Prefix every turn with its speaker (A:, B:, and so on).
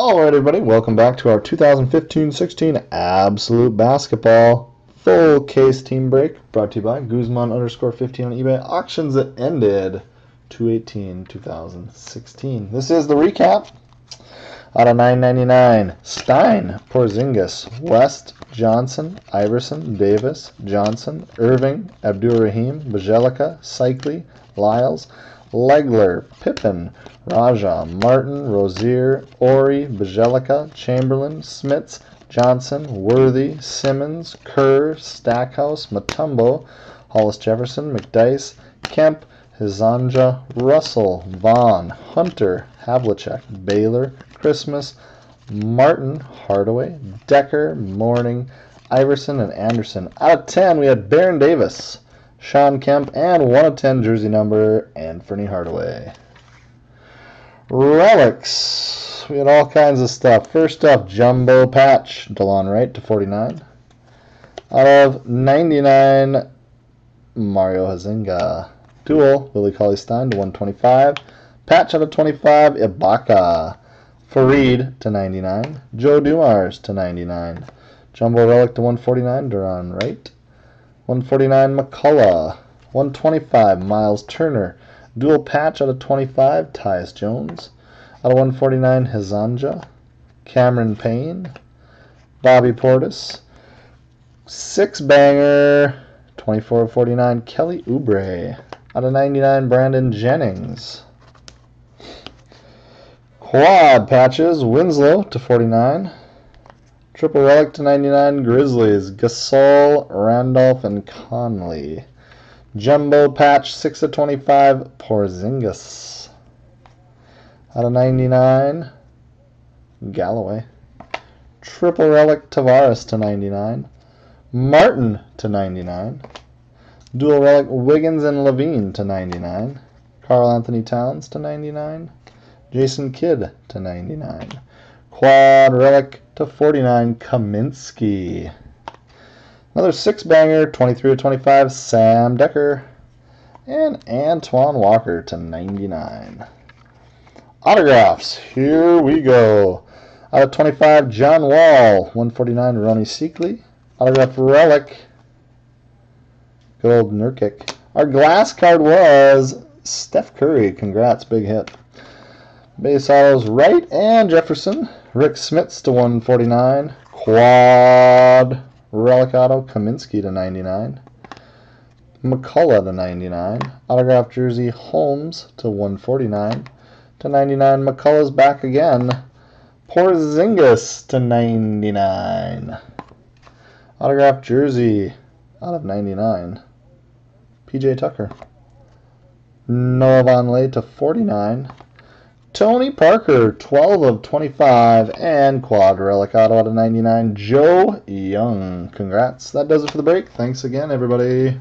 A: All right, everybody, welcome back to our 2015-16 Absolute Basketball full case team break brought to you by Guzman underscore 15 on eBay. Auctions that ended 218-2016. This is the recap. Out of 999, Stein, Porzingis, West, Johnson, Iverson, Davis, Johnson, Irving, Abdur Rahim, Bjelica, Seikaly, Lyles, Legler, Pippen, Raja, Martin, Rozier, Ori, Bjelica, Chamberlain, Smits, Johnson, Worthy, Simmons, Kerr, Stackhouse, Mutombo, Hollis Jefferson, McDyess, Kemp, Hezonja, Russell, Vaughn, Hunter, Havlicek, Baylor, Christmas, Martin, Hardaway, Dekker, Mourning, Iverson, and Anderson. Out of 10, we had Baron Davis, Shawn Kemp, and 1 of 10 jersey number, Anthony Hardaway. Relics. We had all kinds of stuff. First up, Jumbo Patch, Delon Wright to 49. Out of 99, Mario Hezonja. Dual, Willie Cauley-Stein to 125. Patch out of 25, Ibaka. Faried to 99. Joe Dumars to 99. Jumbo Relic to 149, Duran Wright. 149, McCullough. 125, Miles Turner. Dual patch out of 25, Tyus Jones. Out of 149, Hezonja. Cameron Payne. Bobby Portis. Six banger. 24 of 49, Kelly Oubre. Out of 99, Brandon Jennings. Quad patches, Winslow to 49. Triple relic to 99, Grizzlies, Gasol, Randolph, and Conley. Jumbo patch, 6 of 25, Porzingis. Out of 99, Galloway. Triple relic, Tavares to 99. Martin to 99. Dual relic, Wiggins and LaVine to 99. Karl Anthony Towns to 99. Jason Kidd to 99. Quad relic to 49, Kaminsky. Another six banger, 23 to 25, Sam Dekker. And Antoine Walker to 99. Autographs, here we go. Out of 25, John Wall, 149, Rony Seikaly. Autograph relic, good old Nurkic. Our glass card was Steph Curry. Congrats, big hit. Base autos Wright and Jefferson. Rick Smits to 149. Quad Relic Auto Kaminsky to 99. McCullough to 99. Autograph jersey Holmes to 149. To 99. McCullough's back again. Porzingis to 99. Autograph jersey out of 99. PJ Tucker. Noah Vonleh to 49. Tony Parker, 12 of 25, and quad relic auto out of 99, Joe Young. Congrats. That does it for the break. Thanks again, everybody.